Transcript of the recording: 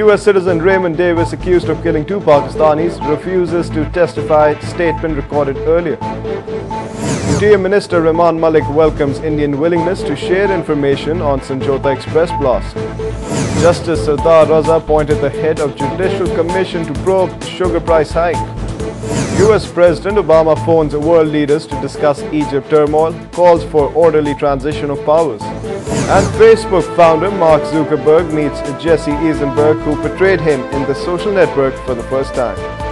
US citizen Raymond Davis, accused of killing two Pakistanis, refuses to testify, statement recorded earlier. Interior Minister Rahman Malik welcomes Indian willingness to share information on Samjhauta Express blast. Justice Sardar Raza appointed the head of Judicial Commission to probe sugar price hike. US President Obama phones world leaders to discuss Egypt turmoil, calls for orderly transition of powers. And Facebook founder Mark Zuckerberg meets Jesse Eisenberg who portrayed him in the social network for the first time.